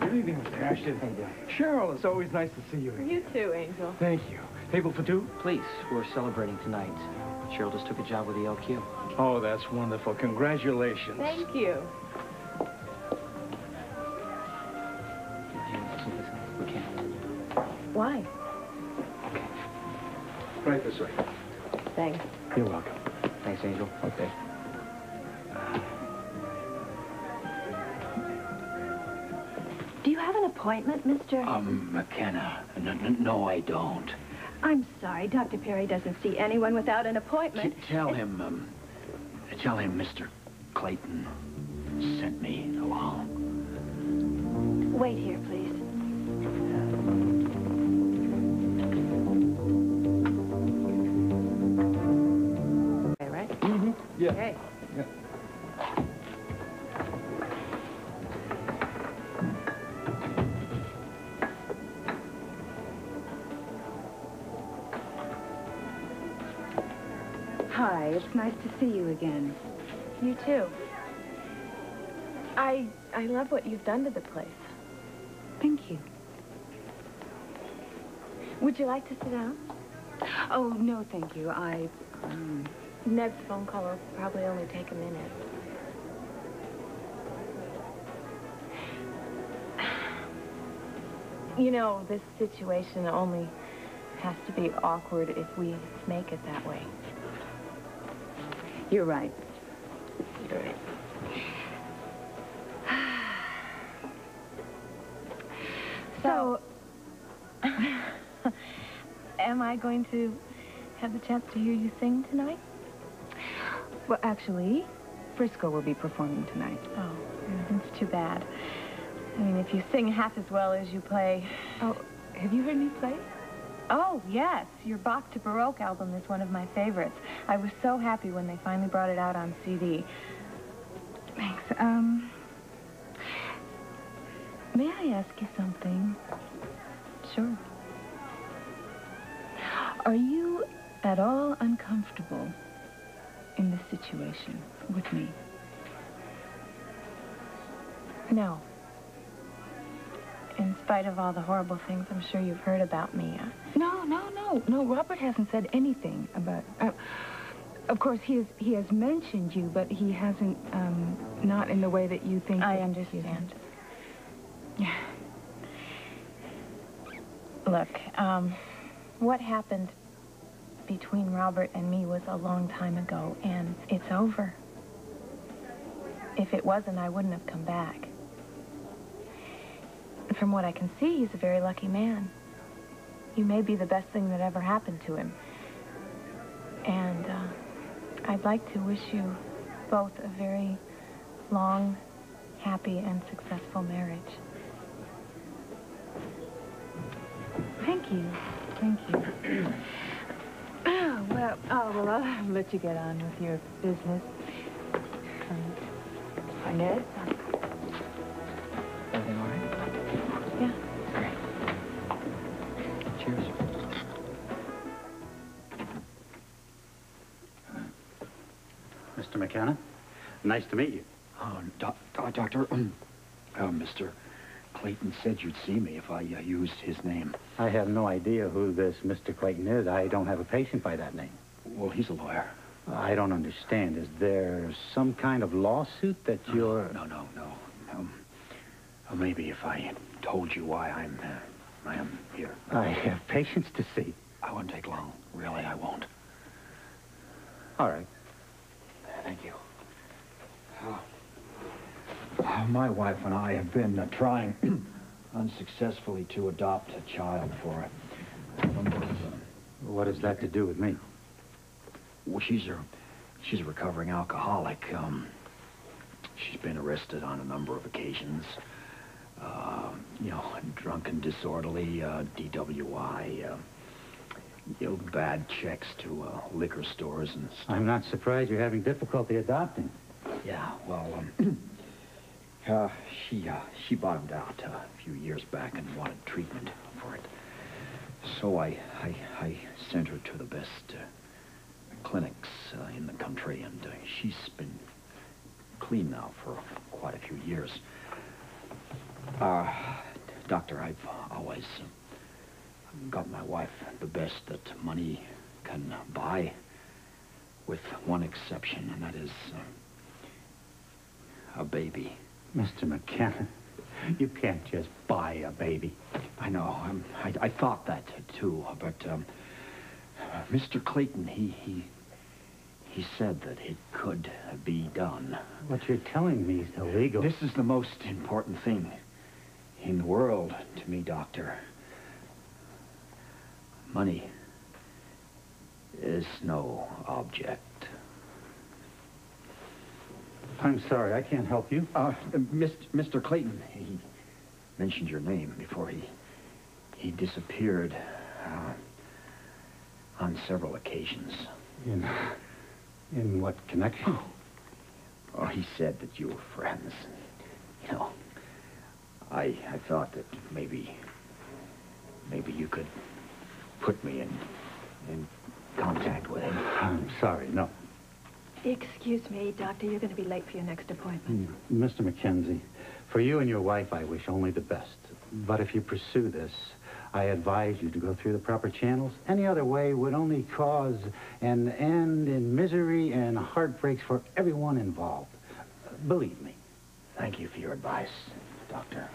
Good evening, Mr. Ashton. How you doing? Cheryl, it's always nice to see you. again. You too, Angel. Thank you. Table for two? Please, we're celebrating tonight. Cheryl just took a job with the ELQ. Oh, that's wonderful. Congratulations. Thank you. Did you see this? We can't. Why? Right this way. Thanks. You're welcome. Thanks, Angel. Okay. Appointment, Mr.? Um, McKenna. No, no, no, I don't. I'm sorry, Dr. Perry doesn't see anyone without an T- appointment. tell him, um, tell him Mr. Clayton sent me along. Wait here, please. Okay, right? Mm-hmm. Yeah. Okay. Hi, it's nice to see you again. You too. I I love what you've done to the place. Thank you. Would you like to sit down? Oh, no, thank you. I, um, Ned's phone call will probably only take a minute. You know, this situation only has to be awkward if we make it that way. You're right. You're right. So, am I going to have the chance to hear you sing tonight? Well, actually, Frisco will be performing tonight. Oh, that's too bad. I mean, if you sing half as well as you play... Oh, have you heard me play? Oh, yes. Your Bach to Baroque album is one of my favorites. I was so happy when they finally brought it out on CD. Thanks. Um, may I ask you something? Sure. Are you at all uncomfortable in this situation with me? No. In spite of all the horrible things I'm sure you've heard about me. No, no, no, no. Robert hasn't said anything about. Uh, of course, he has he has mentioned you, but he hasn't. Um, not in the way that you think. I understand. Yeah. Look, um, what happened between Robert and me was a long time ago, and it's over. If it wasn't, I wouldn't have come back. From what I can see, he's a very lucky man. You may be the best thing that ever happened to him. And uh, I'd like to wish you both a very long, happy, and successful marriage. Thank you. Thank you. Well, oh, well, I'll let you get on with your business. Um, hi, Mr. McKenna, nice to meet you. Oh, doc, doc, Doctor, um, uh, Mr. Clayton said you'd see me if I uh, used his name. I have no idea who this Mr. Clayton is. I don't have a patient by that name. Well, he's a lawyer. I don't understand. Is there some kind of lawsuit that you're... No, no, no. Um, uh, maybe if I told you why I'm, uh, I am here. I have patients to see. I won't take long. Really, I won't. All right. Thank you. Uh, my wife and I have been uh, trying unsuccessfully to adopt a child for a number of, uh, What has that to do with me? Well, she's a she's a recovering alcoholic. Um, she's been arrested on a number of occasions. Uh, you know, drunk and disorderly, uh, DWI, you know, bad checks to uh, liquor stores and stuff. I'm not surprised you're having difficulty adopting. Yeah, well, um, uh, she uh, she bottomed out uh, a few years back and wanted treatment for it. So I I, I sent her to the best uh, clinics uh, in the country, and uh, she's been clean now for quite a few years. Uh, Doctor, I've always got my wife the best that money can buy, with one exception, and that is uh, a baby. Mr. McKenna, you can't just buy a baby. I know. Um, I, I thought that too, but um, Mr. Clayton, he he he said that it could be done. What you're telling me is illegal. This is the most important thing in the world to me, Doctor. Money is no object. I'm sorry, I can't help you. Uh, Mr. Mr. Clayton, he mentioned your name before he he disappeared uh, on several occasions. In, in what connection? Oh, he said that you were friends. You know, I I thought that maybe maybe you could put me in in contact with him. I'm sorry, no. Excuse me, Doctor, you're going to be late for your next appointment. Mm, Mr. Mackenzie, for you and your wife, I wish only the best. But if you pursue this, I advise you to go through the proper channels. Any other way would only cause an end in misery and heartbreaks for everyone involved. Believe me. Thank you for your advice, Doctor.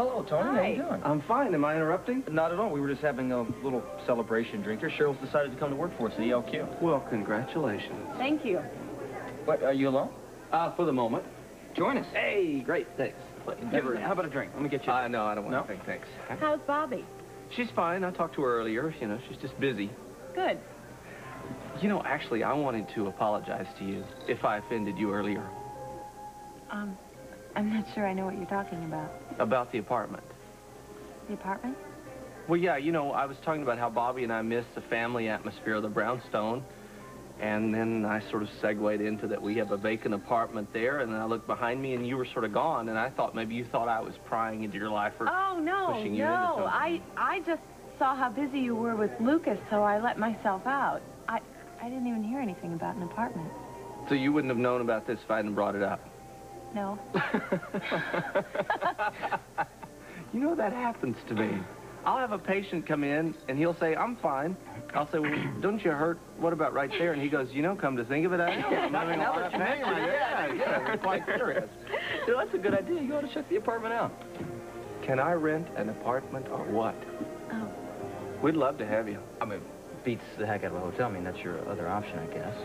Hello, Tony. How are you doing? I'm fine. Am I interrupting? Not at all. We were just having a little celebration drink here. Cheryl's decided to come to work for us at ELQ. Well, congratulations. Thank you. What, are you alone? Uh, for the moment. Join us. Hey, great. Thanks. Give her- How about a drink? Let me get you. Uh, no, I don't want No? anything, thanks. How's Bobby? She's fine. I talked to her earlier. You know, she's just busy. Good. You know, actually, I wanted to apologize to you if I offended you earlier Um, I'm not sure I know what you're talking about. about the apartment. The apartment? Well, yeah, you know, I was talking about how Bobby and I miss the family atmosphere of the brownstone. And then I sort of segued into that we have a vacant apartment there, and then I looked behind me and you were sort of gone, and I thought maybe you thought I was prying into your life or Oh, no, pushing you into no. something. I, I just saw how busy you were with Lucas, so I let myself out. I, I didn't even hear anything about an apartment. So you wouldn't have known about this if I hadn't brought it up. No. you know, that happens to me. I'll have a patient come in, and he'll say, I'm fine. I'll say, well, don't you hurt? What about right there? And he goes, you know, come to think of it, I am. I'm having a lot of pain. Yeah, yeah, I'm quite serious. So that's a good idea. You ought to check the apartment out. Can I rent an apartment or what? Oh. We'd love to have you. I mean, beats the heck out of a hotel. I mean, that's your other option, I guess.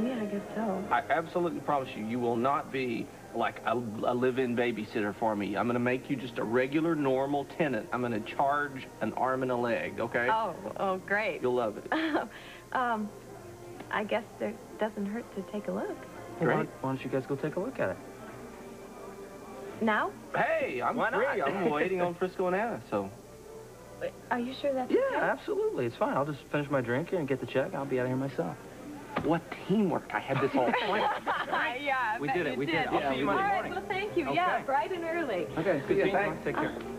Yeah, I guess so. I absolutely promise you, you will not be like a, a live-in babysitter for me. I'm going to make you just a regular, normal tenant. I'm going to charge an arm and a leg, okay? Oh, oh, great. You'll love it. um, I guess it doesn't hurt to take a look. Great. Why don't you guys go take a look at it? Now? Hey, I'm Why free. not? I'm waiting on Frisco and Anna, so. Are you sure that's Yeah, okay? absolutely. It's fine. I'll just finish my drink here and get the check. I'll be out of here myself. What teamwork. I had this all planned. yeah, I We did it, we did it. I'll see you Monday right, morning. well, thank you. Yeah, bright and early. Okay, See ya, seeing thanks. Take uh, care.